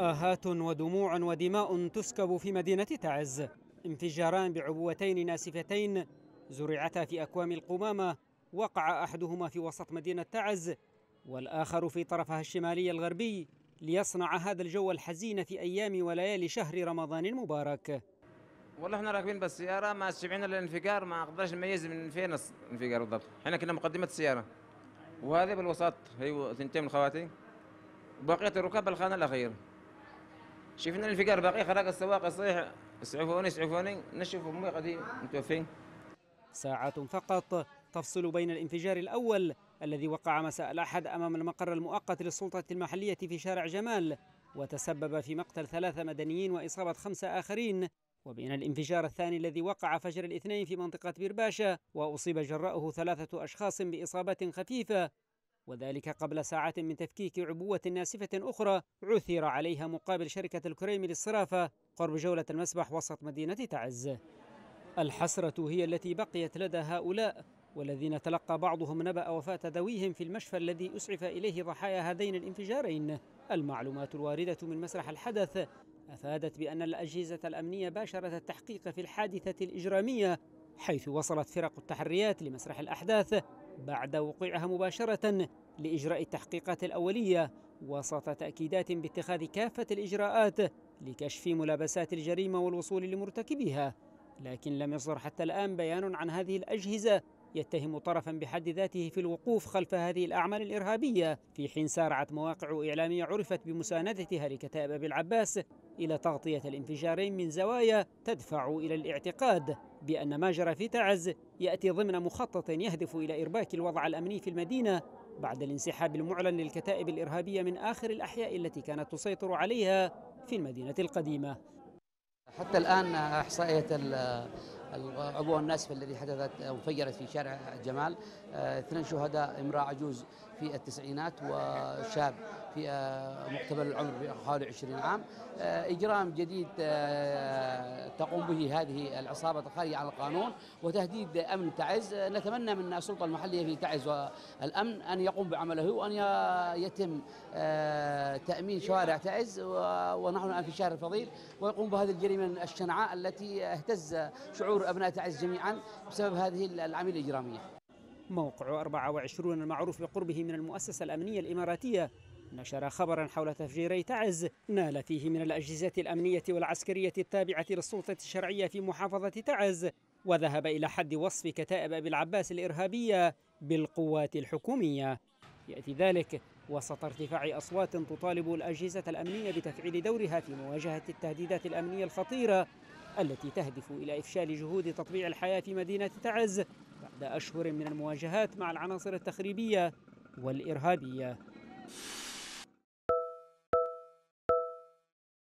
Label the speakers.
Speaker 1: آهات ودموع ودماء تسكب في مدينة تعز. انفجاران بعبوتين ناسفتين زرعتا في أكوام القمامة وقع أحدهما في وسط مدينة تعز والآخر في طرفها الشمالي الغربي ليصنع هذا الجو الحزين في أيام وليالي شهر رمضان المبارك.
Speaker 2: والله إحنا راكبين بالسيارة ما سمعنا الانفجار ما أقدرش نميز من فين الانفجار بالضبط. إحنا كنا مقدمة السيارة. وهذه بالوسط هي ثنتين من خواتي. بقية الركاب بالخانة الأخير. شفنا الانفجار باقي خرج السواق يصيح اسعفوني اسعفوني نشوف امي قد متوفين.
Speaker 1: ساعات فقط تفصل بين الانفجار الأول الذي وقع مساء الأحد أمام المقر المؤقت للسلطة المحلية في شارع جمال وتسبب في مقتل ثلاثة مدنيين وإصابة خمسة آخرين وبين الانفجار الثاني الذي وقع فجر الاثنين في منطقة بيرباشا وأصيب جراؤه ثلاثة أشخاص بإصابات خفيفة وذلك قبل ساعات من تفكيك عبوة ناسفة أخرى عثر عليها مقابل شركة الكريم للصرافة قرب جولة المسبح وسط مدينة تعز. الحسرة هي التي بقيت لدى هؤلاء والذين تلقى بعضهم نبأ وفاة ذويهم في المشفى الذي أسعف إليه ضحايا هذين الانفجارين. المعلومات الواردة من مسرح الحدث أفادت بأن الأجهزة الأمنية باشرت التحقيق في الحادثة الإجرامية حيث وصلت فرق التحريات لمسرح الأحداث بعد وقوعها مباشرة لإجراء التحقيقات الأولية وسط تأكيدات باتخاذ كافة الإجراءات لكشف ملابسات الجريمة والوصول لمرتكبيها لكن لم يصدر حتى الآن بيان عن هذه الأجهزة يتهم طرفا بحد ذاته في الوقوف خلف هذه الأعمال الإرهابية في حين سارعت مواقع إعلامية عرفت بمساندتها لكتائب أبي العباس إلى تغطية الانفجارين من زوايا تدفع إلى الاعتقاد بأن ما جرى في تعز يأتي ضمن مخطط يهدف إلى إرباك الوضع الأمني في المدينة بعد الانسحاب المعلن للكتائب الإرهابية من آخر الأحياء التي كانت تسيطر عليها في المدينة القديمة.
Speaker 3: حتى الآن إحصائية العبوة الناسفة الذي حدثت أو فجرت في شارع جمال. اثنين شهداء امرأة عجوز في التسعينات وشاب في مقتبل العمر بحوالي 20 عام. إجرام جديد تقوم به هذه العصابة الخارجة على القانون وتهديد أمن تعز. نتمنى من السلطة المحلية في تعز والأمن أن يقوم بعمله وأن يتم تأمين شوارع تعز ونحن الآن في شهر الفضيل. ويقوم بهذه الجريمة الشنعاء التي اهتز شعور أبناء تعز جميعا بسبب هذه العملية الإجرامية.
Speaker 1: موقع 24 المعروف بقربه من المؤسسة الأمنية الإماراتية. نشر خبرا حول تفجيري تعز. نال فيه من الأجهزة الأمنية والعسكرية التابعة للسلطة الشرعية في محافظة تعز. وذهب إلى حد وصف كتائب أبي العباس الإرهابية بالقوات الحكومية. يأتي ذلك وسط ارتفاع أصوات تطالب الأجهزة الأمنية بتفعيل دورها في مواجهة التهديدات الأمنية الخطيرة التي تهدف إلى إفشال جهود تطبيع الحياة في مدينة تعز بعد أشهر من المواجهات مع العناصر التخريبية والإرهابية.